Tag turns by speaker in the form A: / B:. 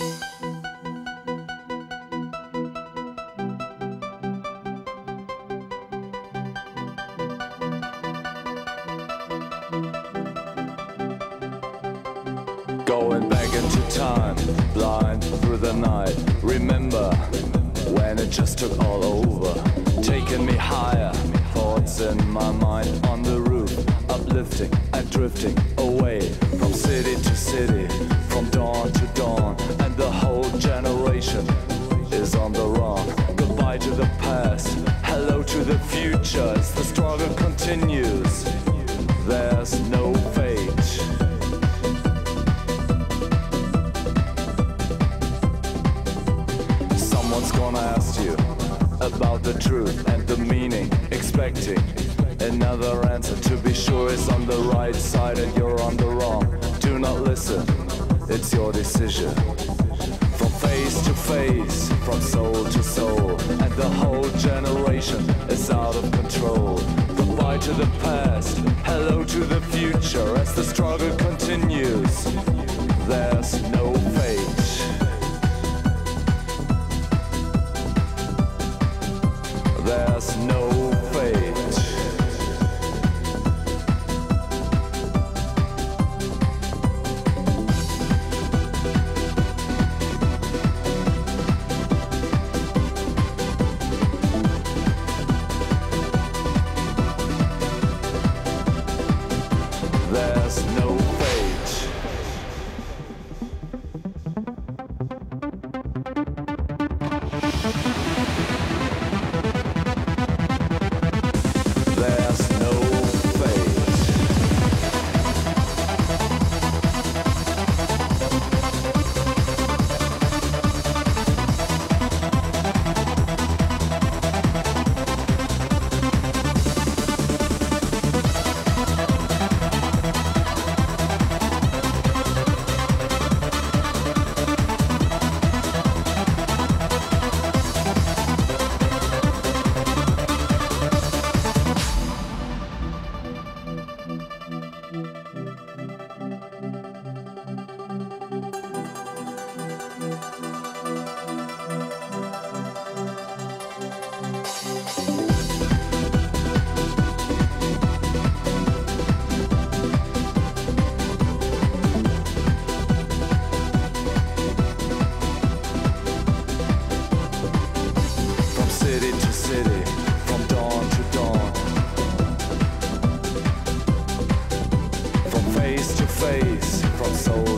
A: Going back into time, blind through the night. Remember when it just took all over, taking me higher. Thoughts in my mind on the roof, uplifting and drifting away the past, hello to the future. As the struggle continues, there's no fate. Someone's gonna ask you about the truth and the meaning, expecting another answer to be sure is on the right side and you're on the wrong. Do not listen, it's your decision face to face, from soul to soul, and the whole generation is out of control. Goodbye to the past, hello to the future, as the struggle continues. There's no face. face from soul